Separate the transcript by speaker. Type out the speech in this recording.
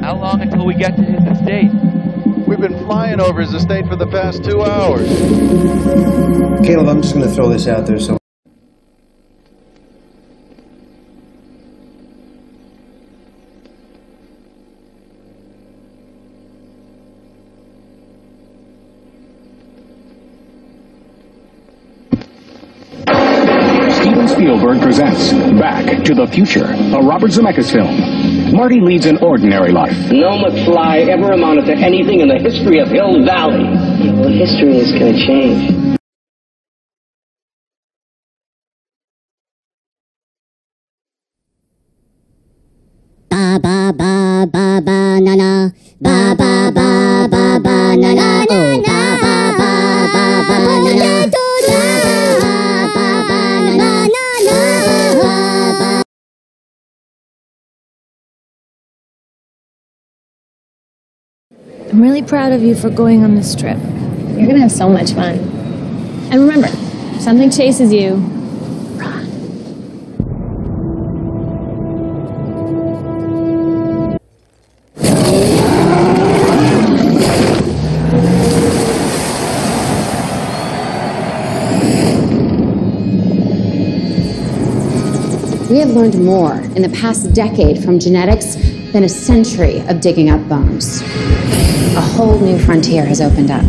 Speaker 1: How long until we get to his estate?
Speaker 2: We've been flying over his estate for the past two hours.
Speaker 3: Caleb, I'm just going to throw this out there so.
Speaker 4: Spielberg presents Back to the Future, a Robert Zemeckis film. Marty leads an ordinary life.
Speaker 5: No McFly ever amounted to anything in the history of Hill Valley.
Speaker 6: Well, history is going to change.
Speaker 7: Ba ba ba ba ba na na. Ba ba ba ba ba na na. Oh, ba
Speaker 8: I'm really proud of you for going on this trip.
Speaker 9: You're gonna have so much fun. And remember, if something chases you, run.
Speaker 10: We have learned more in the past decade from genetics than a century of digging up bones. A whole new frontier has opened up.